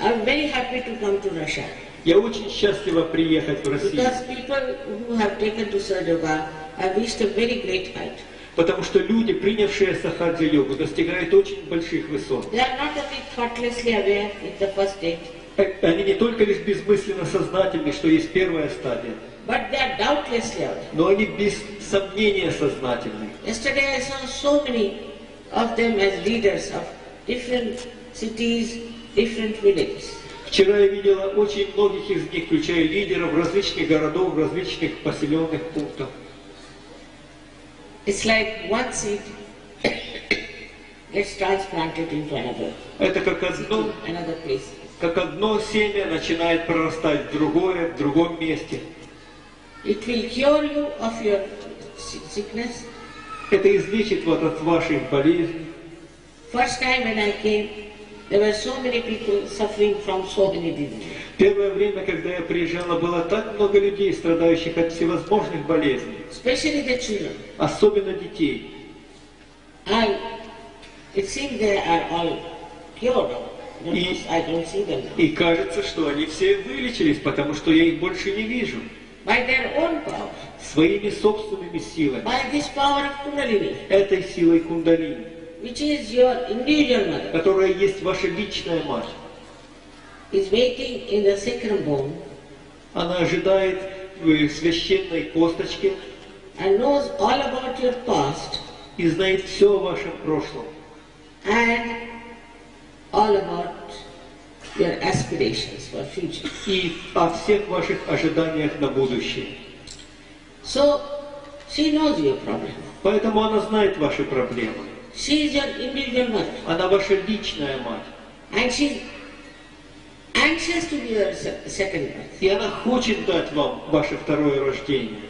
I'm very happy to come to Russia Я очень счастлива приехать в Россию, because people who have taken to Yoga have reached a very great height. потому что люди, принявшие сахаджи-йогу, достигают очень больших высот. They are not only thoughtlessly aware in the first stage, Э, Они не только лишь безмысленно сознательны, что есть первая стадия, but they are doubtlessly aware. но они без сомнения сознательны. Yesterday I saw so many of them as leaders of different cities, different villages. Вчера я видела очень многих из них, включая лидеров различных городов, различных поселенных пунктов. It's like one seed gets transplanted into another, Это как одно, another place. как одно семя начинает прорастать в другое, в другом месте. It will cure you of your si- sickness. Это излечит вас от ваших болезней. First time when I came, there were so many people suffering from so many diseases. Первое время, когда я приезжала, было так много людей, страдающих от всевозможных болезней, especially the children. особенно детей. And it seems they are all cured. Because I don't see them now. И кажется, что они все вылечились, потому что я их больше не вижу. By their own power, Своими собственными силами. by this power of Kundalini, Этой силой кундалини, which is your individual mother, которая есть ваша личная мать. is waiting in the sacrum bone Она ожидает в священной косточке and knows all about your past и знает все о вашем прошлом. and all about your aspirations for future. И о всех ваших ожиданиях на будущее. So she knows your problem. Поэтому она знает ваши проблемы. She is your individual mother Она ваша личная мать. and she's anxious to be your se- second birth. И она хочет дать вам ваше второе рождение.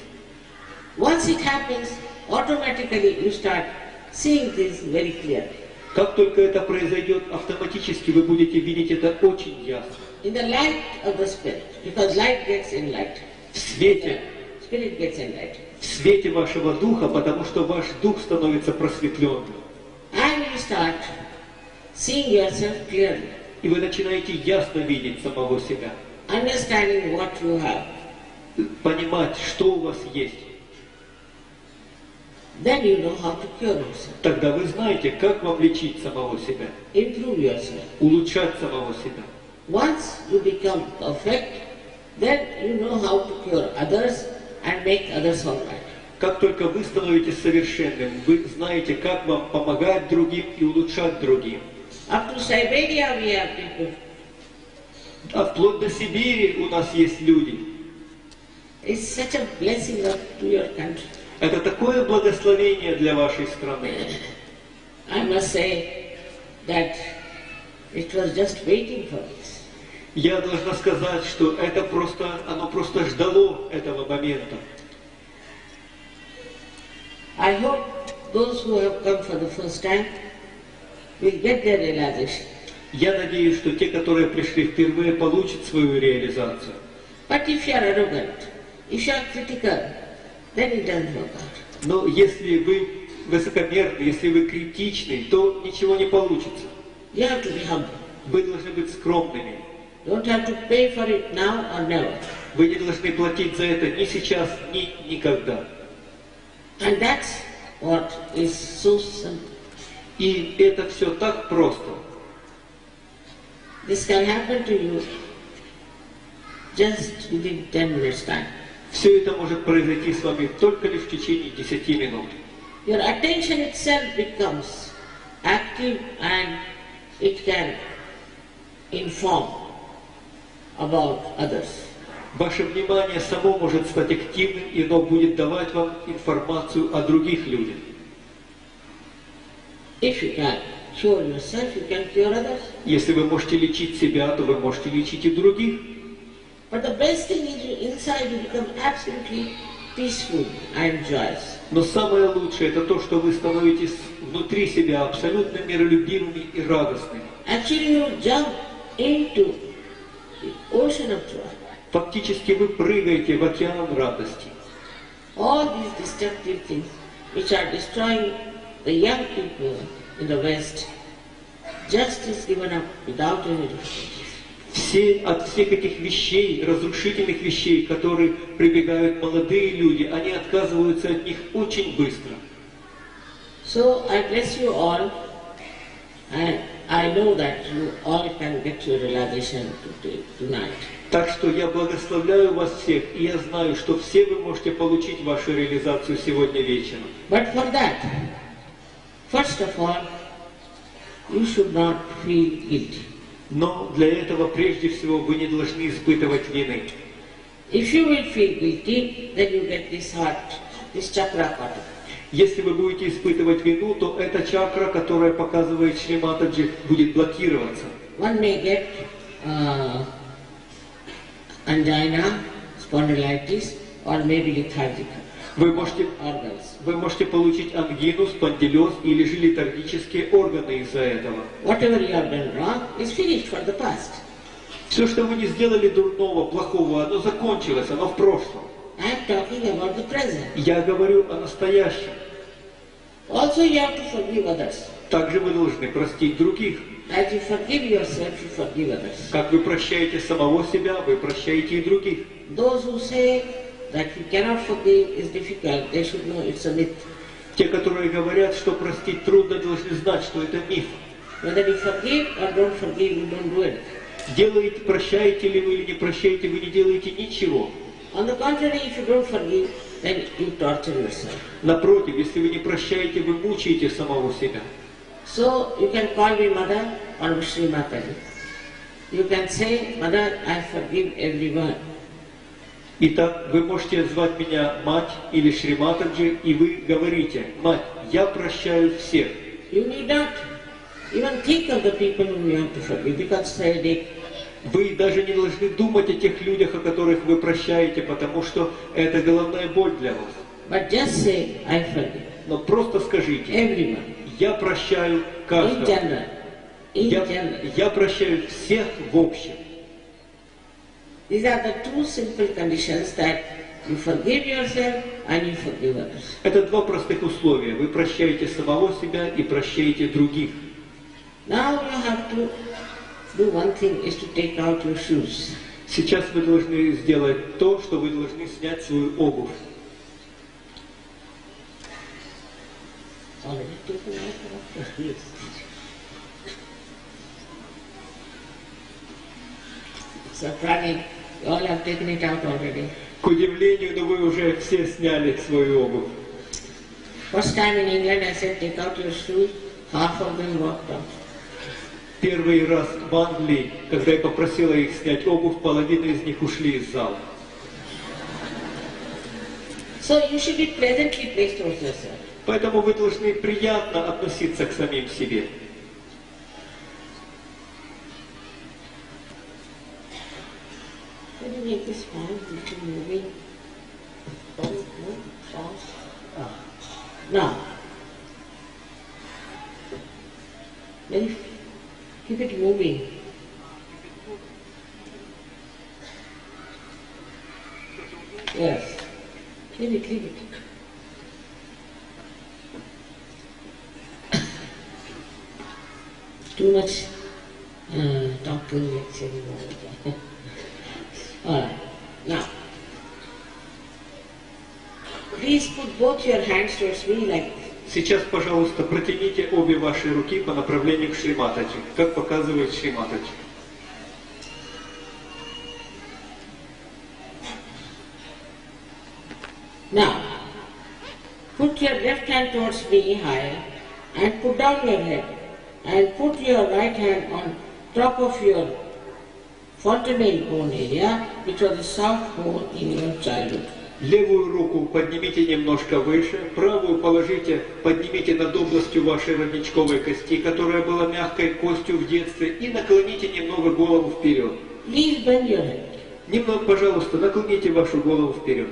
Once it happens, automatically you start seeing this very clearly. Как только это произойдет, автоматически вы будете видеть это очень ясно. In the light of the spirit, because light gets in light, В свете, spirit gets in light. в свете вашего духа, потому что ваш дух становится просветленным. Start seeing yourself clearly, И вы начинаете ясно видеть самого себя. understanding what you have. Понимать, что у вас есть. Then you know how to cure yourself, Тогда вы знаете, как вам лечить самого себя. improve yourself. Улучшать самого себя. Once you become perfect, then you know how to cure others and make others all right. Как только вы становитесь совершенным, вы знаете, как вам помогать другим и улучшать другим. Up to Siberia we have people. А вплоть до Сибири у нас есть люди. It's such a blessing of, to your country. Это такое благословение для вашей страны. I must say that it was just waiting for this. Я должна сказать, что это просто, оно просто ждало этого момента. I hope those who have come for the first time will get their realization. Я надеюсь, что те, которые пришли впервые, получат свою реализацию. But if you are arrogant, if you are critical, then it doesn't work out. Но если вы высокомерны, если вы критичны, то ничего не получится. You have to be humble. Вы должны быть скромными. Don't have to pay for it now or never. Вы не должны платить за это ни сейчас, ни никогда. And that's what is so simple. И это все так просто. This can happen to you just within 10 minutes time. Все это может произойти с вами только лишь в течение 10 минут. Your attention itself becomes active and it can inform about others. Ваше внимание само может стать активным, и оно будет давать вам информацию о других людях. Если вы можете лечить себя, то вы можете лечить и других. Но самое лучшее это то, что вы становитесь внутри себя абсолютно миролюбивыми и радостными. Actually, you jump into the ocean of joy. Фактически вы прыгаете в океан радости. All these destructive things which are destroying the young people in the West, just is given up without any difficulties. все, от всех этих вещей, разрушительных вещей, которые прибегают молодые люди, они отказываются от них очень быстро. So I bless you all, and I know that you all can get your realization to- tonight. Так что я благословляю вас всех, и я знаю, что все вы можете получить вашу реализацию сегодня вечером. But for that, first of all, you should not feel guilty. Но для этого прежде всего вы не должны испытывать вины. If you will feel guilty, then you get this heart, this chakra cut off. Если вы будете испытывать вину, то эта чакра, которая показывает Шриматаджи, будет блокироваться. One may get uh, angina, spondylitis, or maybe lethargic Вы можете, вы можете получить ангину, спондилез или же летаргические органы из-за этого. Whatever you have done wrong is finished for the past. Все, что вы не сделали дурного, плохого, оно закончилось, оно в прошлом. I am talking about the present. Я говорю о настоящем. Also you forgive others. Также вы должны простить других. As you forgive yourself, you forgive others. Как вы прощаете самого себя, вы прощаете и других. Those who say that you cannot forgive is difficult, they should know it's a myth. Те, которые говорят, что простить трудно, должны знать, что это миф. Whether you forgive or don't forgive, you don't do it. Делаете, прощаете ли вы или не прощаете, вы не делаете ничего. On the contrary, if you don't forgive, Напротив, если вы не прощаете, вы мучаете самого себя. So you can call me mother or Sri Mataji. You can say, Mother, I forgive everyone. Итак, вы можете звать меня мать или Шриматаджи, и вы говорите, мать, я прощаю всех. You need not even think of the people whom you have to forgive because headache. Вы даже не должны думать о тех людях, о которых вы прощаете, потому что это головная боль для вас. But just say, I forgive Но просто скажите, everyone. я прощаю In каждого. general. In Я, general. я прощаю всех в общем. These are the two simple conditions that you forgive yourself and you forgive others. Это два простых условия. Вы прощаете самого себя и прощаете других. Now you have to do one thing is to take out your shoes. Сейчас вы должны сделать то, что вы должны снять свою обувь. Already taken out of your shoes. Surprising, you all have taken it out already. К удивлению, но вы уже все сняли свою обувь. First time in England I said take out your shoes, half of them walked out. Первый раз в Англии, когда я попросила их снять обувь, половина из них ушли из зала. So you should be pleasantly placed towards yourself. Поэтому вы должны приятно относиться к самим себе. Can you make this fan little moving? Don't move fast. Ah. Now, very, keep it moving. Yes. Leave it, leave it. Too much uh, talking actually. Alright, now. Please put both your hands towards me like this. Сейчас, пожалуйста, протяните обе ваши руки по направлению к Шриматаджи, как показывает Шриматаджи. Now, put your left hand towards me higher and put down your head and put your right hand on top of your fontanel bone area, which was a soft bone in your childhood. Левую руку поднимите немножко выше, правую положите, поднимите над областью вашей родничковой кости, которая была мягкой костью в детстве, и наклоните немного голову вперед. Please bend your head. Немного, пожалуйста, наклоните вашу голову вперед.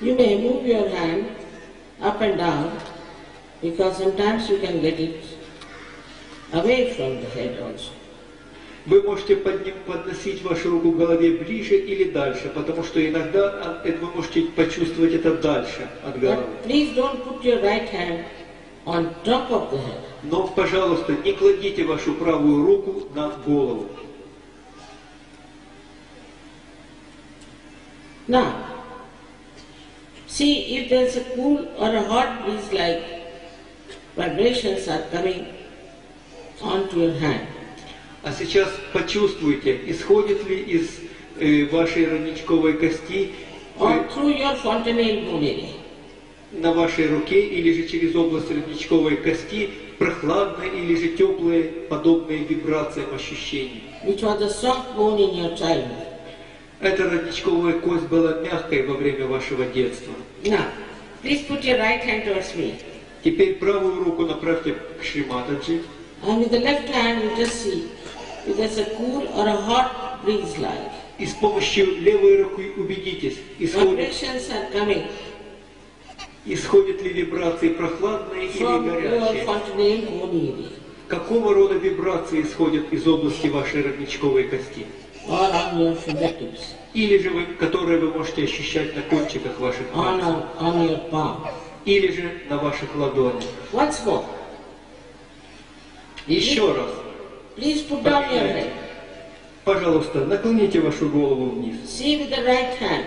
You may move your hand up and down because sometimes you can get it away from the head also. Вы можете подним, подносить вашу руку к голове ближе или дальше, потому что иногда а, это вы можете почувствовать это дальше от головы. Но, пожалуйста, не кладите вашу правую руку на голову. Now, see if there's a cool or a hot breeze like vibrations are coming onto your hand. А сейчас почувствуйте, исходит ли из э, вашей родничковой кости э, на вашей руке или же через область родничковой кости прохладные или же теплые подобные вибрациям ощущений. which was a soft bone in your childhood. Эта родничковая кость была мягкой во время вашего детства. Now, please put your right hand towards me. Теперь правую руку направьте к Шриматаджи. And with the left hand, you just see if there's a cool or a hot breeze like. И с помощью левой руки убедитесь, исходит, are coming исходят ли вибрации прохладные или your горячие. Какого рода вибрации исходят из области вашей родничковой кости? or on your fingertips, Или же вы, которые вы можете ощущать на кончиках ваших on, пальцев? on, on your palm. Или же на ваших ладонях? More, Еще раз. Please put down your head. Пожалуйста, наклоните вашу голову вниз. See with the right hand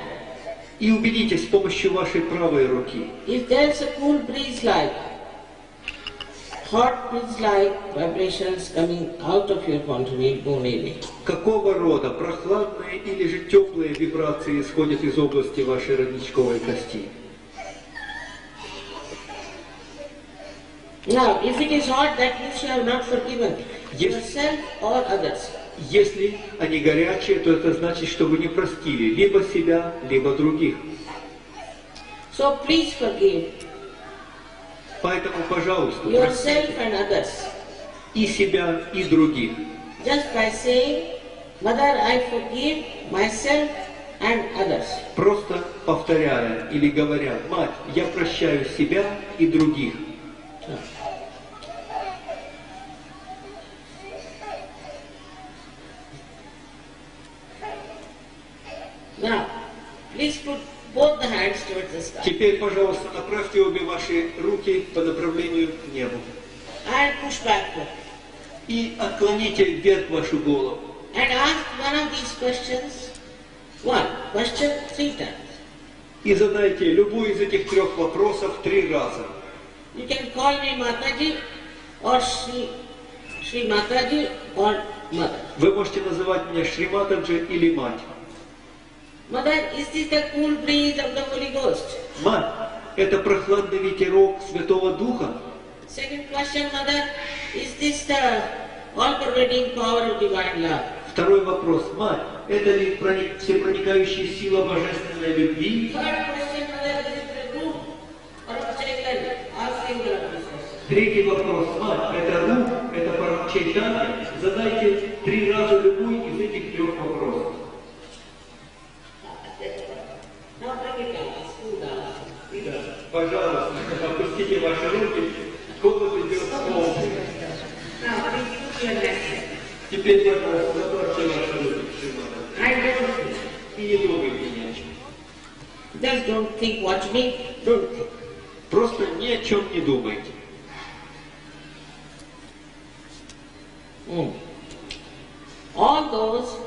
И убедитесь с помощью вашей правой руки, if there's a cool breeze like, hot breeze like vibrations coming out of your fontanelle bone area. какого рода прохладные или же теплые вибрации исходят из области вашей родничковой кости. Now, if it is hot, that means you have not forgiven Others. Если они горячие, то это значит, что вы не простили либо себя, либо других. So please forgive Поэтому, пожалуйста, yourself and others. и себя, и других. Just by saying, Mother, I forgive myself and others. Просто повторяя или говоря, «Мать, я прощаю себя и других». Now, please put both the hands towards the sky Теперь, пожалуйста, направьте обе ваши руки по направлению к небу. И отклоните вверх вашу голову. And ask one of these questions. One question three times. И задайте любой из этих трех вопросов три раза. You can call me Mataji or Sri, Sri Mataji or Mother. Вы можете называть меня Шриматаджи или Мать. Mother, is this the cool breeze of the Holy Ghost? Мать, это прохладный ветерок Святого Духа? Second question, Mother, is this the all-pervading power of divine love? Второй вопрос. Мать, это ли проник- всепроникающая сила божественной любви? Третий вопрос. Мать, это рух, это парамчайтана? Задайте три раза любой из этих трех вопросов. Now bring it down, school down. Пожалуйста, опустите ваши руки. Комната идет left hand. Теперь, пожалуйста, забросьте ваши руки. Don't И не о чем. just don't think, watch me, don't think. Просто ни о чем не думайте. Mm. All those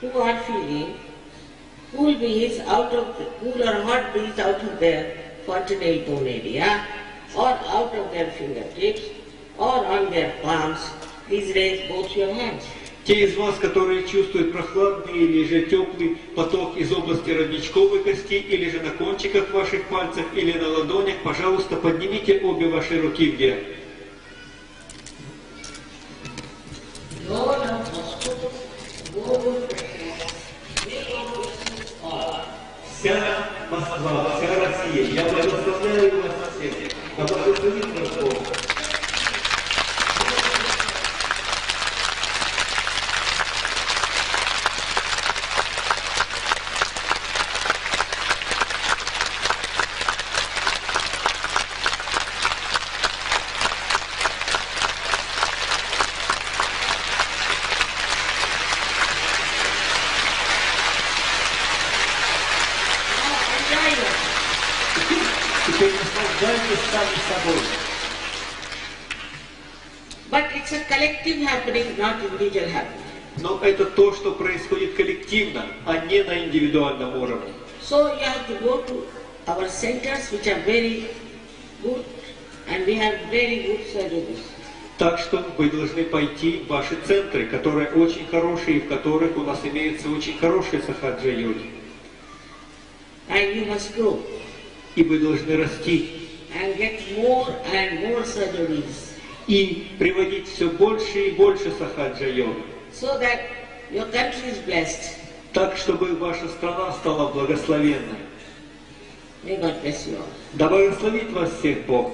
who are feeling cool breeze out of the, cool or hot breeze out of their bone area or out of their fingertips or on their palms, please raise both your hands. Те из вас, которые чувствуют прохладный или же теплый поток из области родничковой кости, или же на кончиках ваших пальцев, или на ладонях, пожалуйста, поднимите обе ваши руки вверх. Lord Вся Москва, Россия, я благословляю вас всех. Да благословит вас Бог. enjoy it. Теперь собой. But it's a collective happening, not individual happening. Но это то, что происходит коллективно, а не на индивидуальном уровне. So you have to go to our centers which are very good and we have very good surgeries. Так что вы должны пойти в ваши центры, которые очень хорошие, и в которых у нас имеются очень хорошие сахаджа-йоги. And you must grow И вы должны расти and get more and more surgeries и приводить все больше и больше сахаджа-йога. so that your country is blessed. Так, чтобы ваша страна стала благословенной. May God bless you all. Да благословит вас всех Бог.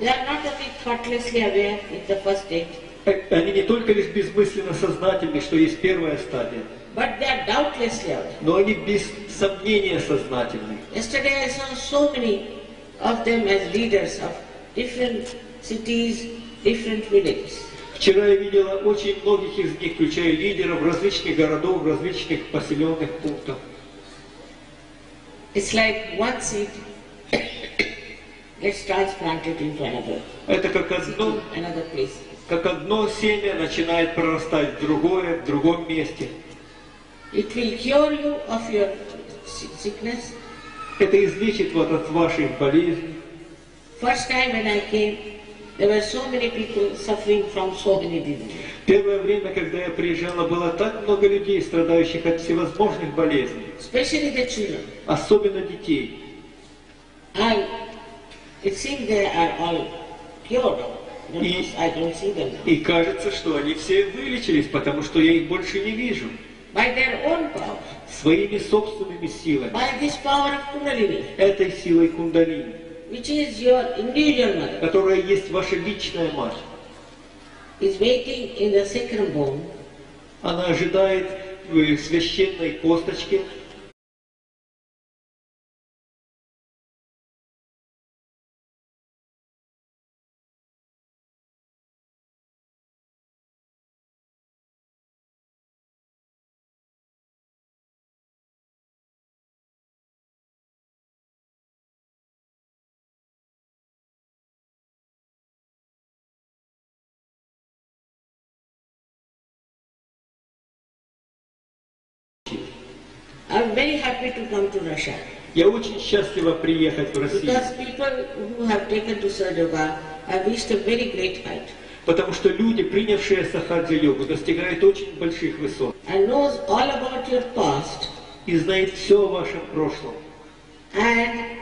They are not only thoughtlessly aware in the first stage, Э, Они не только лишь безмысленно сознательны, что есть первая стадия, but they are doubtlessly aware. но они без сомнения сознательны. Yesterday I saw so many of them as leaders of different cities, different villages. Вчера я видела очень многих из них, включая лидеров различных городов, различных поселенных пунктов. It's like one seed into another Это как одно, city, another place. как одно семя начинает прорастать в другое, в другом месте. It will cure you of your si- sickness. Это излечит вас от ваших болезней. First time when I came, there were so many people suffering from so many diseases. Первое время, когда я приезжала, было так много людей, страдающих от всевозможных болезней, especially the children. особенно детей. And it seems they are all cured. Because Yes. I don't see them now. И кажется, что они все вылечились, потому что я их больше не вижу. By their own power, Своими собственными силами. by this power of Kundalini, Этой силой кундалини, which is your individual mother, которая есть ваша личная мать. is waiting in the sacrum bone Она ожидает в священной косточке I'm very happy to come to Russia Я очень счастлива приехать в Россию, because people who have taken to Sir Yoga have reached a very great height. Потому что люди, принявшие сахаджа-йогу, достигают очень больших высот and knows all about your past и знает все о вашем прошлом and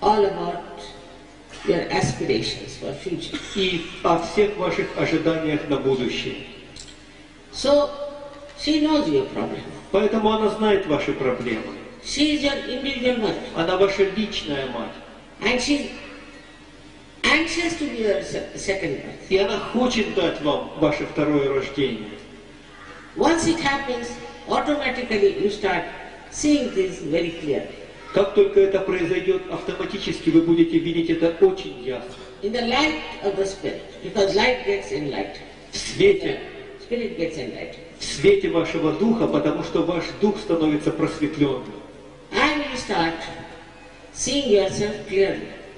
all about your aspirations for future. и о всех ваших ожиданиях на будущее. So she knows your problem. Поэтому она знает ваши проблемы. She is your individual mother Она ваша личная мать. and she's anxious to be your se- second birth. И она хочет дать вам ваше второе рождение. Once it happens, automatically you start seeing things very clearly. Как только это произойдет, автоматически вы будете видеть это очень ясно. In the light of the spirit, because light gets in light. В свете, В свете вашего духа, потому что ваш дух становится просветленным.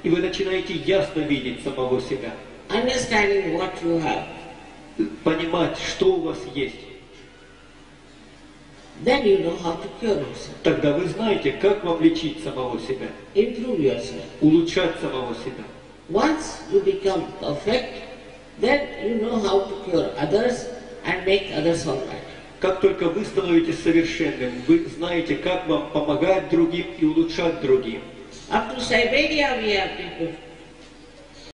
И вы начинаете ясно видеть самого себя. understanding what you have. Понимать, что у вас есть. Then you know how to cure yourself, Тогда вы знаете, как вам лечить самого себя. improve yourself. Улучшать самого себя. Once you become perfect, then you know how to cure others and make others all right. Как только вы становитесь совершенным, вы знаете, как вам помогать другим и улучшать другим. Up to Siberia we have people